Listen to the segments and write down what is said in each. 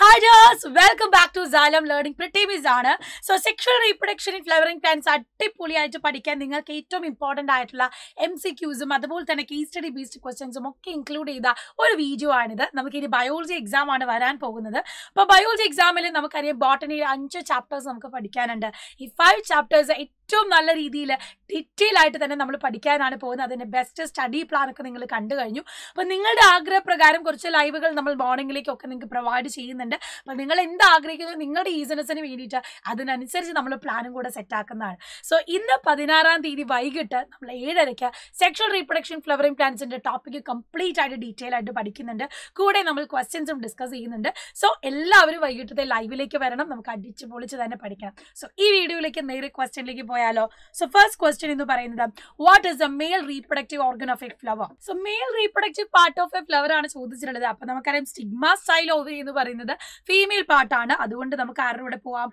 Hi guys welcome back to Xylem learning പ്രിട്ടീമിസ് ആണ്. So sexual reproduction in flowering plants അടിപൊളിയായിട്ട് പഠിക്കാൻ നിങ്ങൾക്ക് ഏറ്റവും ഇമ്പോർട്ടന്റ് ആയിട്ടുള്ള എം സി ക്യൂസും അതുപോലെ തന്നെ കേസ് സ്റ്റഡി ബേസ്ഡ് ക്വസ്റ്റ്യൻസും ഒക്കെ ഇൻക്ലൂഡ് ചെയ്ത ഒരു വീഡിയോ ആണിത്. നമുക്ക് ഇനി ബയോളജി എക്സാം ആണ് വരാൻ പോകുന്നത്. അപ്പോൾ ബയോളജി എക്സാമിൽ നമുക്കറിയാം ബോട്ടണിയിൽ അഞ്ച് ചാപ്റ്റേഴ്സ് നമുക്ക് പഠിക്കാനുണ്ട്. ഈ ഫൈവ് ചാപ്റ്റേഴ്സ് ഏറ്റവും നല്ല രീതിയിൽ ഡീറ്റെയിൽ ആയിട്ട് തന്നെ നമ്മൾ പഠിക്കാനാണ് പോകുന്നത്. അതിന്റെ ബെസ്റ്റ് സ്റ്റഡി പ്ലാൻ ഒക്കെ നിങ്ങൾ കണ്ടു കഴിഞ്ഞു. അപ്പോൾ നിങ്ങളുടെ ആഗ്രഹപ്രകാരം കുറച്ച് ലൈവുകൾ നമ്മൾ മോർണിംഗിലേക്കൊക്കെ നിങ്ങൾക്ക് പ്രൊവൈഡ് ചെയ്യുന്നുണ്ട്. അപ്പോൾ നിങ്ങൾ എന്ത് ആഗ്രഹിക്കുന്നത് നിങ്ങളുടെ ഈസിനസിന് വേണ്ടിയിട്ട് അതിനനുസരിച്ച് നമ്മൾ പ്ലാനും കൂടെ സെറ്റ് ആക്കുന്നതാണ്. സോ ഇന്ന് പതിനാറാം തീയതി വൈകിട്ട് നമ്മൾ ഏഴരയ്ക്ക് സെക്ഷൽ റീപ്രൊഡക്ഷൻ ഫ്ലവറിംഗ് പ്ലാൻസിന്റെ ടോപ്പിക് കംപ്ലീറ്റ് ആയിട്ട് ഡീറ്റെയിൽ ആയിട്ട് പഠിക്കുന്നുണ്ട്. കൂടെ നമ്മൾ ക്വസ്റ്റ്യൻസും ഡിസ്കസ് ചെയ്യുന്നുണ്ട്. സോ എല്ലാവരും വൈകിട്ടത്തെ ലൈവിലേക്ക് വരണം. നമുക്ക് അടിച്ച് പൊളിച്ച് തന്നെ പഠിക്കാം. സോ ഈ വീഡിയോയിലേക്ക് നേരെ ക്വസ്റ്റ്യനിലേക്ക് പോയാലോ സോ ഫസ്റ്റ് ക്വസ്റ്റ്യൻ എന്ന് പറയുന്നത് what is the male reproductive organ of a flower so male reproductive part of a flower ആണ് ചോദിച്ചിട്ടുള്ളത്. അപ്പൊ നമുക്കറിയാം സ്റ്റിഗ്മ സ്റ്റൈൽ ഓവറി എന്ന് പറയുന്നത് ഫീമെയിൽ പാർട്ടാണ് അതുകൊണ്ട് നമുക്ക് ആരുടെ കൂടെ പോവാം?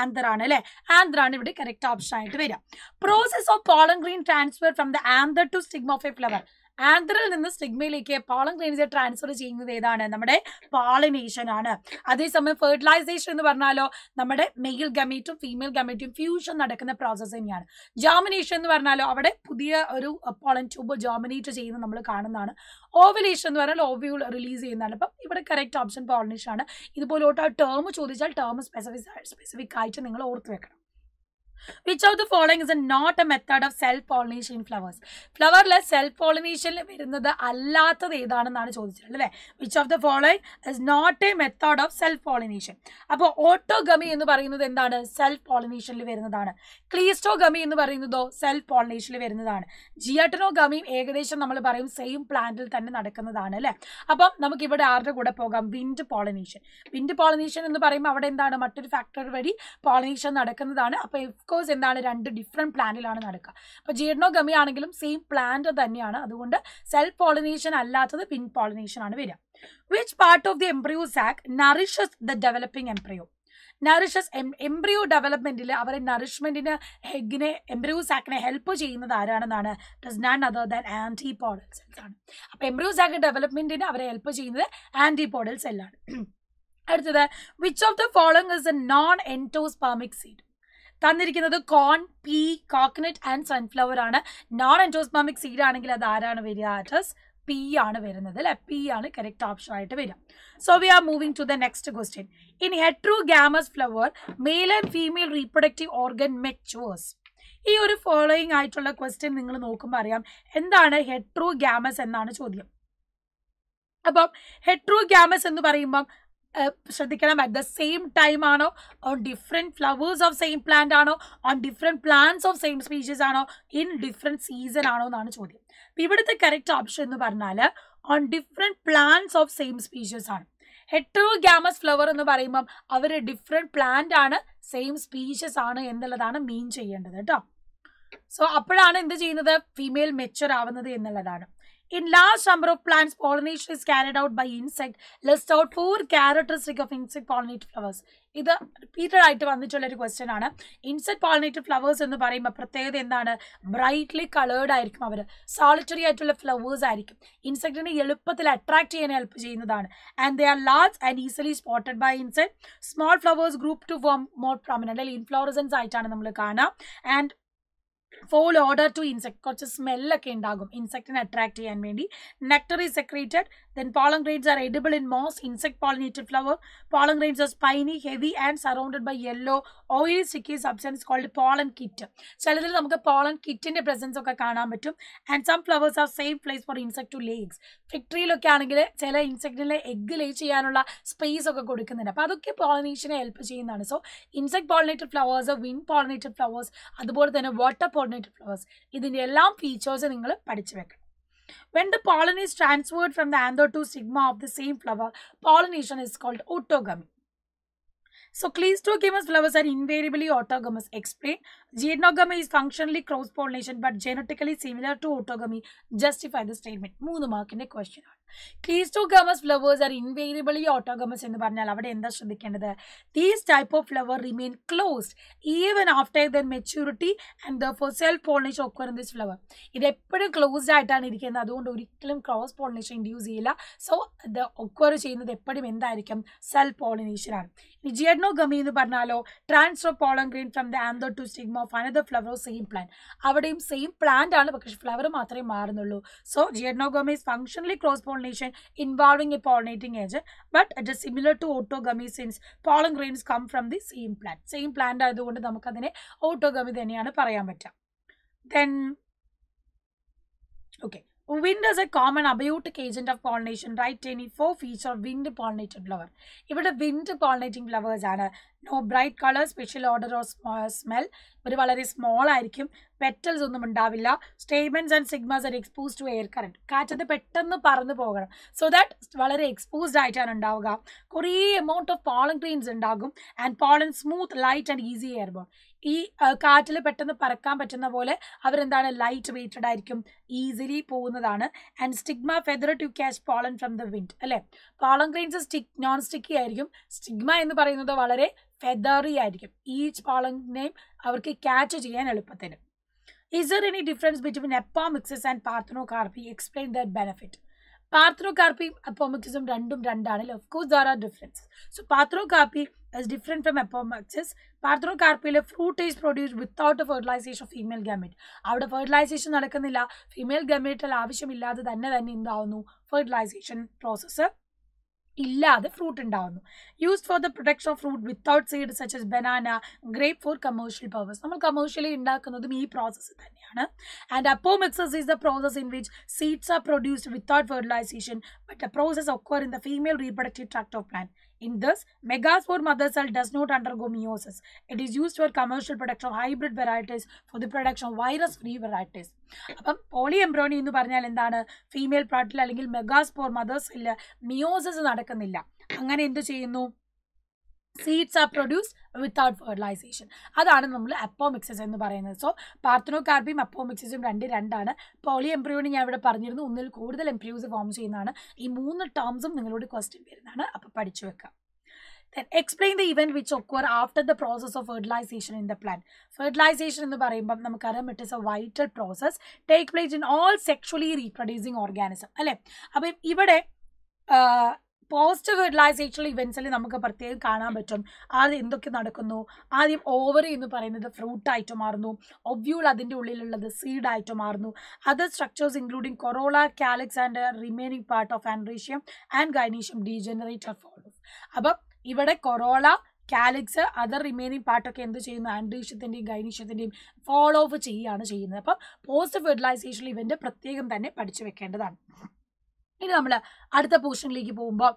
ആന്തർ ആണ് അല്ലെ? ആന്തർ ആണ് ഇവിടെ കറക്റ്റ് ഓപ്ഷൻ ആയിട്ട് വരിക. Process of pollen grain transfer from the anther to stigma of a flower ആന്തറിൽ നിന്ന് സ്റ്റിഗ്മയിലേക്ക് പോളൻ ഗ്രെയിൻസ് ട്രാൻസ്ഫർ ചെയ്യുന്നത് ഏതാണ്? നമ്മുടെ പോളിനേഷൻ ആണ്. അതേസമയം ഫെർട്ടിലൈസേഷൻ എന്ന് പറഞ്ഞാലോ നമ്മുടെ മെയിൽ ഗമീറ്റും ഫീമെയിൽ ഗമീറ്റും ഫ്യൂഷൻ നടക്കുന്ന പ്രോസസ്സ് തന്നെയാണ്. ജോമിനേഷൻ എന്ന് പറഞ്ഞാലോ അവിടെ പുതിയ ഒരു പോളൻ ട്യൂബ് ജോമിനേറ്റ് ചെയ്യുന്നത് നമ്മൾ കാണുന്നതാണ്. ഓവലേഷൻ എന്ന് പറഞ്ഞാൽ ഓവ്യൂൾ റിലീസ് ചെയ്യുന്നതാണ്. അപ്പം ഇവിടെ കറക്റ്റ് ഓപ്ഷൻ പോളിനേഷൻ ആണ്. ഇതുപോലോട്ട് ആ ടേം ചോദിച്ചാൽ ടേം സ്പെസിഫിക് സ്പെസിഫിക് ആയിട്ട് നിങ്ങൾ ഓർത്ത് വെക്കണം. Which of the following is a not a method of self pollination flowers ഫ്ലവറിൽ self പോളിനേഷനിൽ വരുന്നത് അല്ലാത്തത് ഏതാണെന്നാണ് ചോദിച്ചിട്ടുള്ളത് അല്ലേ? Which of the following is not a method of self pollination അപ്പോൾ ഓട്ടോഗമി എന്ന് പറയുന്നത് എന്താണ്? സെൽഫ് പോളിനേഷനിൽ വരുന്നതാണ്. ക്ലീസ്റ്റോഗമി എന്ന് പറയുന്നതോ സെൽഫ് പോളിനേഷനിൽ വരുന്നതാണ്. ജിയട്ടനോഗമിയും ഏകദേശം നമ്മൾ പറയും സെയിം പ്ലാന്റിൽ തന്നെ നടക്കുന്നതാണ് അല്ലേ? അപ്പം നമുക്ക് ഇവിടെ ആരുടെ കൂടെ പോകാം? വിൻഡ് പോളിനേഷൻ വിൻഡ് പോളിനേഷൻ എന്ന് പറയുമ്പോൾ അവിടെ എന്താണ്? മറ്റൊരു ഫാക്ടർ വഴി പോളിനേഷൻ നടക്കുന്നതാണ്. അപ്പോൾ കോഴ്സ് എന്താണ് രണ്ട് ഡിഫറെന്റ് പ്ലാനിലാണ് നടക്കുക. അപ്പോൾ ജീർണോഗമി ആണെങ്കിലും സെയിം പ്ലാന്റ് തന്നെയാണ്. അതുകൊണ്ട് സെൽഫ് പോളിനേഷൻ അല്ലാത്തത് പിൻ പോളിനേഷൻ ആണ് വരിക. Which part of the embryo sac nourishes the developing embryo nourishes embryo ഡെവലപ്മെന്റിൽ അവരെ നറിഷ്മെന്റിന് ഹെഗിനെ എംബ്രിയോ സാക്കിനെ ഹെൽപ്പ് ചെയ്യുന്നത് ആരാണെന്നാണ്? Does none other than antipodal cells ആണ്. അപ്പോൾ എംബ്രിയോ സാക്ക് ഡെവലപ്മെന്റിന് അവരെ ഹെൽപ്പ് ചെയ്യുന്നത് ആന്റിപോഡൽ സെല്ലാണ് അടുത്തത് which of the following is a non endospermic seed തന്നിരിക്കുന്നത് corn pea coconut and sunflower ആണ്. നോൺ എൻഡോസ്മാമിക് സീഡ് ആണെങ്കിൽ അത് ആരാണ് വരിക? അഡ്രസ് പി ആണ് വരുന്നത് അല്ലെ? പി ആണ് കറക്റ്റ് ഓപ്ഷൻ ആയിട്ട് വരിക. So we are moving to the next question in heterogamous flower male and female reproductive organ matures ഈ ഒരു ഫോളോയിങ് ആയിട്ടുള്ള ക്വസ്റ്റ്യൻ നിങ്ങൾ നോക്കുമ്പോൾ അറിയാം. എന്താണ് ഹെട്രോ ഗാമസ് എന്നാണ് ചോദ്യം. അപ്പം ഹെട്രോ ഗാമസ് എന്ന് പറയുമ്പം ശ്രദ്ധിക്കണം. അറ്റ് ദ സെയിം ടൈം ആണോ? On different flowers of same plant ആണോ? On different plants of same species ആണോ? ഇൻ ഡിഫറെന്റ് സീസൺ ആണോ എന്നാണ് ചോദ്യം. അപ്പം ഇവിടുത്തെ കറക്റ്റ് ഓപ്ഷൻ എന്ന് പറഞ്ഞാൽ on different plants of same species ആണ്. ഹെട്രോ ഗ്യാമസ് ഫ്ലവർ എന്ന് പറയുമ്പം അവർ ഡിഫറെന്റ് പ്ലാന്റ് ആണ് സെയിം സ്പീഷീസ് ആണ് എന്നുള്ളതാണ് മീൻ ചെയ്യേണ്ടത് കേട്ടോ. സോ അപ്പോഴാണ് എന്ത് ചെയ്യുന്നത്? ഫീമെയിൽ മെച്ചുവർ ആവുന്നത് എന്നുള്ളതാണ്. In large number of plants, pollination is carried out by insect. List out four characteristic of insect pollinated flowers. ഇത് റിപ്പീറ്റഡ് ആയിട്ട് വന്നിട്ടുള്ള ഒരു ക്വസ്റ്റ്യൻ ആണ്. ഇൻസെക്ട് പോളിനേറ്റഡ് ഫ്ലവേഴ്സ് എന്ന് പറയുമ്പോൾ പ്രത്യേകത എന്താണ്? ബ്രൈറ്റ്ലി കളേർഡ് ആയിരിക്കും അവർ. സോളിറ്ററി ആയിട്ടുള്ള ഫ്ലവേഴ്സ് ആയിരിക്കും. ഇൻസെക്റ്റിനെ എളുപ്പത്തിൽ അട്രാക്ട് ചെയ്യാൻ ഹെൽപ്പ് ചെയ്യുന്നതാണ്. And they are large and easily spotted by insect small flowers group to form more prominent അല്ലെങ്കിൽ ഇൻഫ്ലോറസൻസ് ആയിട്ടാണ് നമ്മൾ കാണുക. And foul odour to insect കുറച്ച് സ്മെല്ലൊക്കെ ഉണ്ടാകും. ഇൻസെക്റ്റിനെ അട്രാക്ട് ചെയ്യാൻ വേണ്ടി. Nectar is secreted then pollen grains are edible in most insect pollinated flower pollen grains are spiny heavy and surrounded by yellow oily sticky substance called pollen kit ചിലതിൽ നമുക്ക് pollen കിറ്റിന്റെ presence ഒക്കെ കാണാൻ പറ്റും. And some flowers are safe place for insect to lay eggs ഫിക്ടറിയിലൊക്കെ ആണെങ്കിൽ ചില ഇൻസെക്റ്റിനെ egg ലേ ചെയ്യാനുള്ള space ഒക്കെ കൊടുക്കുന്നുണ്ട്. അപ്പോൾ അതൊക്കെ പോളിനേഷനെ ഹെൽപ്പ് ചെയ്യുന്നതാണ്. So insect pollinated flowers wind pollinated flowers അതുപോലെ തന്നെ വാട്ടർ പോളിനേറ്റഡ് ഫ്ലവേഴ്സ് ഇതിന്റെ എല്ലാം ഫീച്ചേഴ്സ് നിങ്ങൾ പഠിച്ചു വെക്കണം When the pollen is transferred from the anther to stigma of the same flower, pollination is called autogamy. So cleistogamous flowers are invariably autogamous. Explain. Geonogamy is functionally cross pollination but genetically similar to autogamy. Justify the statement. മൂന്ന് മാർക്കിന്റെ question ആണ് cleistogamous flowers are invariably autogamous എന്ന് പറഞ്ഞാൽ അവിടെ എന്താ ശ്രദ്ധിക്കേണ്ടത്? These type of flower remain closed even after their maturity and the for self pollination occur in this flower ഇത് എപ്പോഴും ക്ലോസ്ഡ് ആയിട്ടാണ് ഇരിക്കുന്നത്. അതുകൊണ്ട് ഒരിക്കലും ക്രോസ് പോളിനേഷൻ ഇൻഡ്യൂസ് ചെയ്യില്ല. സോ ഇത് ഒക്കർ ചെയ്യുന്നത് എപ്പോഴും എന്തായിരിക്കും? സെൽഫ് പോളിനേഷൻ ആണ്. ഇനി ജിയഡ്നോഗമി എന്ന് പറഞ്ഞാലോ transfer pollen grain from the anther to stigma of another flower same plant അവിടെയും സെയിം പ്ലാന്റ് ആണ്. പക്ഷേ ഫ്ലവർ മാത്രമേ മാറുന്നുള്ളൂ. So geitonogamy functionally cross cross pollination involving a pollinating agent but it is similar to autogamy since pollen grains come from the same plant Same plant ആയതുകൊണ്ട് നമുക്കതിനെ autogamy തന്നെയാണ് പറയാൻ പറ്റുക then okay wind is a common abiotic agent of pollination right any four feature wind pollinated flower ഇവിടെ wind pollinating flowers ആണ്. No bright colour special odour or smell ഇവർ വളരെ small ആയിരിക്കും. പെറ്റൽസ് ഒന്നും ഉണ്ടാവില്ല. Stamens and stigmas are expose to air current കാറ്റത്ത് പെട്ടെന്ന് പറന്ന് പോകണം. സോ ദാറ്റ് വളരെ എക്സ്പോസ്ഡ് ആയിട്ടാണ് ഉണ്ടാവുക. കുറേ എമൗണ്ട് ഓഫ് പോളൻ ഗ്രീൻസ് ഉണ്ടാകും. And pollen smooth light and easy airborne ഈ കാറ്റിൽ പെട്ടെന്ന് പറക്കാൻ പറ്റുന്ന പോലെ അവരെന്താണ് ലൈറ്റ് വെയ്റ്റഡ് ആയിരിക്കും ഈസിലി പോകുന്നതാണ്. And stigma feather to catch pollen from the wind അല്ലേ? Pollen grains stick non sticky ആയിരിക്കും. സ്റ്റിഗ്മ എന്ന് പറയുന്നത് വളരെ ഫെദറി ആയിരിക്കും. ഈച്ച് പോളനെയും അവർക്ക് ക്യാച്ച് ചെയ്യാൻ എളുപ്പത്തിന്. Is there any difference between apomixis and parthenocarpy explain there that പാർത്തനോ കാർപ്പിയും അപ്പോമിക്സും രണ്ടും രണ്ടാണ്. Of course there are difference so parthenocarpy is different from apomixis പാർത്രോകാർപ്പിയിലെ fruit is produce without fertilization of female gamete അവിടെ fertilization നടക്കുന്നില്ല female ഗാമേറ്റൽ ആവശ്യമില്ലാതെ തന്നെ തന്നെ എന്താവുന്നു ഫെർട്ടിലൈസേഷൻ പ്രോസസ്സ് ഇല്ലാതെ ഫ്രൂട്ട് ഉണ്ടാവുന്നു used for the protection of fruit without seed such as banana grape for commercial purpose നമ്മൾ കമേഴ്ഷ്യലി ഉണ്ടാക്കുന്നതും ഈ പ്രോസസ്സ് തന്നെയാണ്. And apomixis is the process in which seeds are produced without fertilization but the process occur in the female reproductive tract of plant In this, megaspore mother cell does not undergo meiosis. It is used for commercial production of hybrid varieties for the production of virus-free varieties. അപ്പം polyembryony എന്ന് പറഞ്ഞാൽ എന്താണ് female പ്രാട്ടിൽ അല്ലെങ്കിൽ megaspore മദേഴ്സിൽ meiosis നടക്കുന്നില്ല അങ്ങനെ എന്ത് ചെയ്യുന്നു seeds are produce without fertilization അതാണ് നമ്മൾ അപ്പോമിക്സസ് എന്ന് പറയുന്നത്. സോ പാർത്തനോകാർബിയും അപ്പോമിക്സസും രണ്ട് രണ്ടാണ്. പോളി എംബ്രിയോണി ഞാൻ ഇവിടെ പറഞ്ഞിരുന്നു ഒന്നിൽ കൂടുതൽ എംബ്രിയോസ് ഫോം ചെയ്യുന്നതാണ്. ഈ മൂന്ന് ടേംസും നിങ്ങളോട് ക്വസ്റ്റ്യൻ വരുന്നതാണ്. അപ്പോൾ പഠിച്ചു വെക്കാം. Then explain the event which occur after the process of fertilization in the plant. Fertilization എന്ന് പറയുമ്പോൾ നമുക്കറിയാം it is a vital process take place in all sexually reproducing organism അല്ലേ? അപ്പം ഇവിടെ പോസ്റ്റ് ഫെർട്ടിലൈസേഷൻ ഇവൻസിൽ നമുക്ക് പ്രത്യേകം കാണാൻ പറ്റും. ആദ്യം എന്തൊക്കെ നടക്കുന്നു? ആദ്യം ഓവറി എന്ന് പറയുന്നത് ഫ്രൂട്ടായിട്ട് മാറുന്നു. ഒബ്യൂൾ അതിന്റെ ഉള്ളിലുള്ളത് സീഡായിട്ട് മാറുന്നു. Other structures including corolla calyx and remaining part of androecium and gynoecium degenerate follows follow അപ്പം ഇവിടെ കൊറോള കാലിക്സ് അതർ റിമൈനിങ് പാർട്ടൊക്കെ എന്ത് ചെയ്യുന്നു? ആൻഡ്രീഷ്യത്തിന്റെയും ഗൈനീഷ്യത്തിന്റെയും ഫോളോ ഓഫ് ചെയ്യുകയാണ് ചെയ്യുന്നത്. അപ്പം പോസ്റ്റ് ഫെർട്ടിലൈസേഷൻ ഇവന്റ് പ്രത്യേകം തന്നെ പഠിച്ചു വെക്കേണ്ടതാണ്. ഇനി നമ്മൾ അടുത്ത പോർഷനിലേക്ക് പോകുമ്പോൾ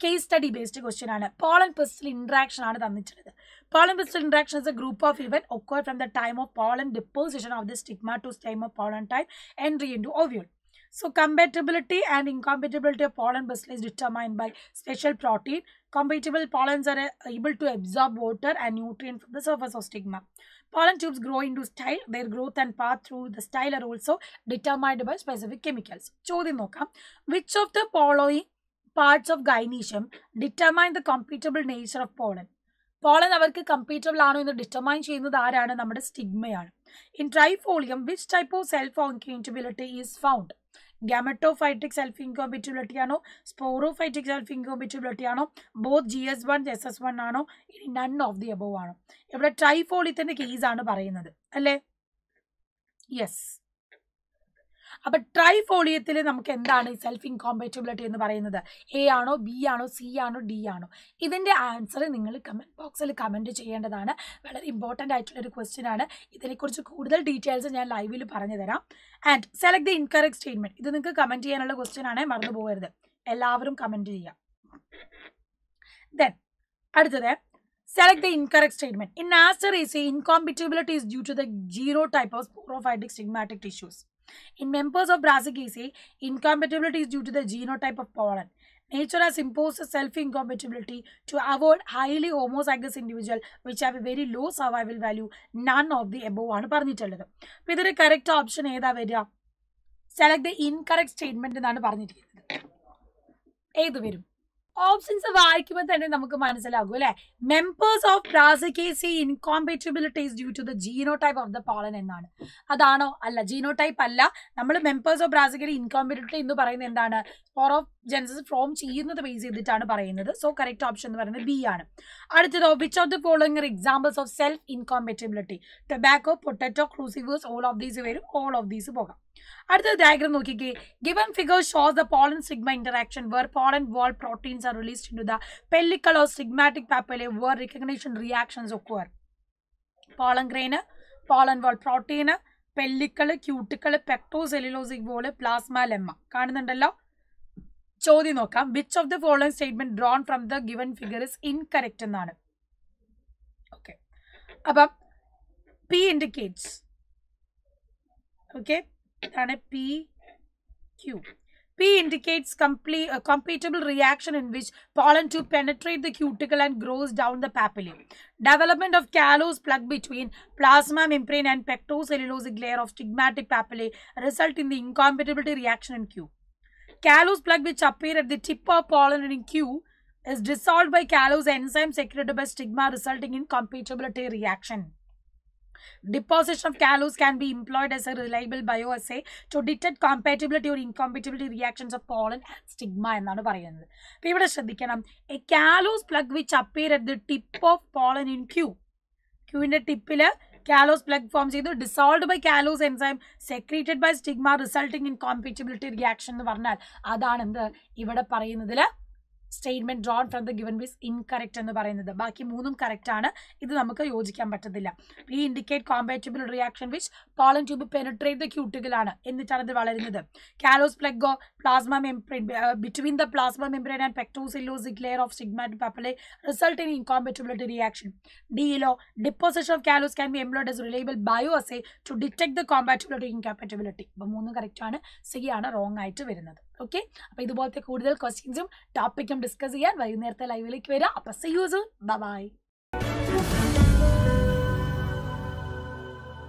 കേസ് സ്റ്റഡി ബേസ്ഡ് ക്വസ്റ്റ്യൻ ആണ് പോളൻ പെസ്റ്റൽ ഇൻട്രാക്ഷൻ ആണ് തന്നിട്ടുള്ളത് pollen pistil interaction is a group of event occur from the time of pollen deposition of the stigma to time of pollen time entry into ovule So compatibility and incompatibility of pollen bustle is determined by special protein. Compatible pollens are uh, able to absorb water and nutrient from the surface of stigma. Pollen tubes grow into style. Their growth and path through the style are also determined by specific chemicals. ചോദ്യം which of the following parts of gynoecium determine the compatible nature of pollen? Pollen അവർക്ക് compatible ആണോ എന്ന് determine ചെയ്യുന്നത് ആരാണ് നമ്മുടെ സ്റ്റിഗ്മയാണ് in trifolium which type of self incompatibility is found gametophytic self incompatibility ആണോ? Sporophytic self incompatibility ആണോ? Both G S one S S one ആണോ? ഇനി നൺ ഓഫ് ദി അബോവ് ആണോ? ഇവിടെ ട്രൈഫോളിയത്തിന്റെ കേസാണ് പറയുന്നത്. അല്ലേ? യെസ് അപ്പൊ ട്രൈഫോളിയത്തിൽ നമുക്ക് എന്താണ് സെൽഫ് ഇൻകോമ്പറ്റബിലിറ്റി എന്ന് പറയുന്നത്? എ ആണോ ബി ആണോ സി ആണോ ഡി ആണോ? ഇതിന്റെ ആൻസർ നിങ്ങൾ കമന്റ് ബോക്സിൽ കമന്റ് ചെയ്യേണ്ടതാണ്. വളരെ ഇമ്പോർട്ടന്റ് ആയിട്ടുള്ള ഒരു ക്വസ്റ്റ്യൻ ആണ്. ഇതിനെക്കുറിച്ച് കൂടുതൽ ഡീറ്റെയിൽസ് ഞാൻ ലൈവിൽ പറഞ്ഞു തരാം. And select the incorrect statement ഇത് നിങ്ങൾക്ക് കമന്റ് ചെയ്യാനുള്ള ക്വസ്റ്റ്യൻ ആണ് മറന്നു പോകരുത്. എല്ലാവരും കമന്റ് ചെയ്യാം. ദെൻ അടുത്തത്. Select the incorrect statement. In Asteraceae, incompatibility is due to the genotype of sporophytic stigmatic tissues. In members of Brassicaceae, incompatibility is due to the genotype of pollen. Nature has imposed self-incompatibility to avoid highly homozygous individual which have a very low survival value. None of the above ആണ് പറഞ്ഞിട്ടുള്ളത് അപ്പോൾ ഇതൊരു correct option ഏതാ വരിക select the incorrect statement എന്നാണ് പറഞ്ഞിരിക്കുന്നത് ഏത് വരും ഓപ്ഷൻസ് വായിക്കുമ്പോൾ തന്നെ നമുക്ക് മനസ്സിലാകും അല്ലെ? Members of Brassicaceae incompatibilities due to the genotype of the pollen എന്നാണ്. അതാണോ അല്ല ജീനോ ടൈപ്പ് അല്ല. നമ്മൾ മെമ്പേഴ്സ് ഓഫ് ബ്രാസിക്കലി ഇൻകോമ്പറ്റബിലിറ്റി എന്ന് പറയുന്നത് എന്താണ്? സ്പോർ ഓഫ് ജെൻസസ് ഫോം ചെയ്യുന്നത് ബേസ് ചെയ്തിട്ടാണ് പറയുന്നത്. സോ കറക്റ്റ് ഓപ്ഷൻ എന്ന് പറയുന്നത് ബി ആണ്. അടുത്തത് which of the following examples of self incompatibility tobacco potato crucifers all of these വരും. ഓൾ ഓഫ് ദീസ് പോകാം. അടുത്ത ഡയഗ്രാം നോക്കിക്കേ. Given figure shows the pollen stigma interaction where pollen wall proteins are released in to the pellicle or stigmatic papillae where recognition reactions occur pollen grain pollen wall protein pellicle cuticle pectocellulosic wall plasmalemma കാണുന്നുണ്ടല്ലോ? ചോദ്യം നോക്കാം. Which of the following statement drawn from the given figure is incorrect എന്നാണ്? Okay അപ്പം P indicates okay and a PQ. P indicates complete, uh, a compatible reaction in which pollen to penetrate the cuticle and grows down the papillae. Development of callous plug between plasma membrane and pectocellulosic layer of stigmatic papillae result in the incompatibility reaction in Q. Callous plug which appear at the tip of pollen in Q is dissolved by callous enzyme secreted by stigma resulting in compatibility reaction. Deposition of callus can be employed as a reliable bioassay to detect compatibility or incompatibility reactions of pollen and stigma എന്നാണ് പറയുന്നത്. അപ്പൊ ഇവിടെ ശ്രദ്ധിക്കണം. A callose plug which appear at the tip of pollen in Q ക്യൂവിന്റെ ടിപ്പിൽ callose plug form ചെയ്തു dissolve by callose enzyme secreted by stigma resulting in compatibility reaction എന്ന് പറഞ്ഞാൽ അതാണ് എന്ത്? ഇവിടെ പറയുന്നതിൽ statement drawn from the given is incorrect എന്ന് പറയുന്നത്. ബാക്കി മൂന്നും കറക്റ്റ് ആണ്. ഇത് നമുക്ക് യോജിക്കാൻ പറ്റത്തില്ല. ഈ indicate compatible reaction which pollen tube penetrate the ക്യൂട്ടുകളാണ് എന്നിട്ടാണ് ഇത് വളരുന്നത്. Callose പ്ലഗോ plasma membrane between the plasma membrane and pectocellulosic layer of stigmatic papillae result in incompatibility reaction ഡിയിലോ deposition of callose can be employed as reliable bioassay to detect the compatibility incompatibility അപ്പോൾ മൂന്നും correct ആണ്. C ആണ് wrong ആയിട്ട് വരുന്നത്. Okay അപ്പോൾ ഇതുപോലത്തെ കൂടുതൽ ക്വസ്റ്റ്യൻസും ടോപ്പിക്കും ഡിസ്കസ് ചെയ്യാൻ വൈകുന്നേരത്തെ ലൈവിലേക്ക് വരാം. അപ്പോൾ സി യൂസ് ബൈ